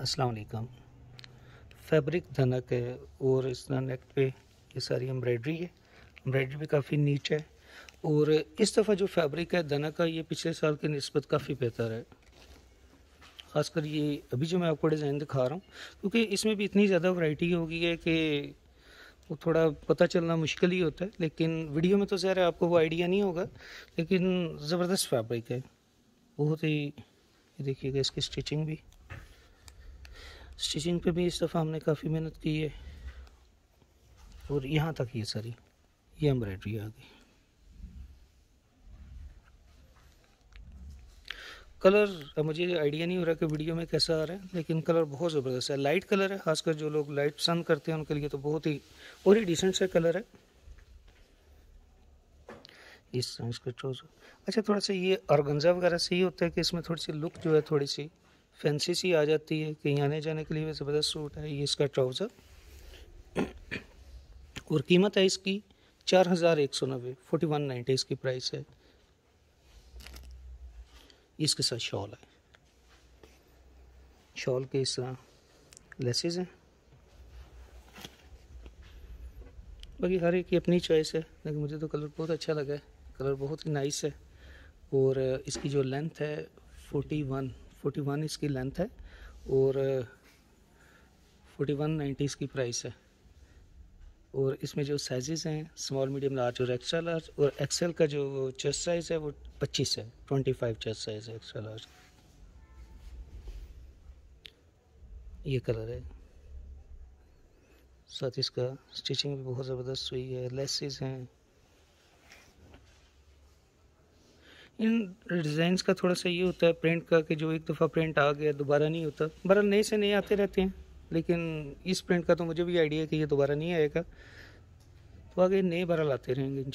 अस्सलाम वालेकुम। फैब्रिक धनक है और इस नेक पे ये सारी एम्ब्रॉयडरी है। एम्ब्रॉयडरी भी काफ़ी नीच है और इस दफ़ा जो फैब्रिक है, धनक का, ये पिछले साल की नस्बत काफ़ी बेहतर है। ख़ासकर ये अभी जो मैं आपको डिज़ाइन दिखा रहा हूँ, क्योंकि इसमें भी इतनी ज़्यादा वैरायटी हो गई है कि वो थोड़ा पता चलना मुश्किल ही होता है, लेकिन वीडियो में तो है आपको वो आइडिया नहीं होगा, लेकिन ज़बरदस्त फैब्रिक है। बहुत ही देखिएगा इसकी स्टिचिंग भी। स्टिचिंग पे भी इस दफ़ा हमने काफ़ी मेहनत की है। और यहाँ तक ये सारी, ये एम्ब्रॉयडरी आ गई। कलर मुझे आइडिया नहीं हो रहा कि वीडियो में कैसा आ रहा है, लेकिन कलर बहुत ज़बरदस्त है। लाइट कलर है, खासकर जो लोग लाइट पसंद करते हैं उनके लिए तो बहुत ही, और ही डिसेंट सा कलर है। इस इसका अच्छा थोड़ा सा ये ऑर्गेन्जा वगैरह से ही होता है कि इसमें थोड़ी सी लुक जो है, थोड़ी सी फैंसी सी आ जाती है, कहीं आने जाने के लिए भी ज़बरदस्त सूट है ये इसका ट्राउज़र। और कीमत है इसकी चार हज़ार एक सौ नब्बे, फोर्टी वन नाइन्टी इसकी प्राइस है। इसके साथ शॉल है। शॉल के इस तरह लेसेस हैं। बाकी हर एक की अपनी चॉइस है, लेकिन मुझे तो कलर बहुत अच्छा लगा है। कलर बहुत ही नाइस है। और इसकी जो लेंथ है फोर्टी वन फोर्टी वन इसकी लेंथ है और फोर्टी वन नाइन्टी इसकी प्राइस है। और इसमें जो साइजेस हैं स्मॉल मीडियम लार्ज और एक्स्ट्रा लार्ज और एक्सेल का जो चेस्ट साइज़ है वो पच्चीस है ट्वेंटी फाइव चेस्ट साइज़ है एक्स्ट्रा लार्ज ये कलर है। साथ इसका स्टिचिंग भी बहुत ज़बरदस्त हुई है लेसेस हैं। इन डिज़ाइंस का थोड़ा सा ये होता है प्रिंट का कि जो एक दफ़ा प्रिंट आ गया, दोबारा नहीं होता। बहरहाल नए से नए आते रहते हैं, लेकिन इस प्रिंट का तो मुझे भी आइडिया है कि ये दोबारा नहीं आएगा। तो आगे नए बहरहाल आते रहेंगे इन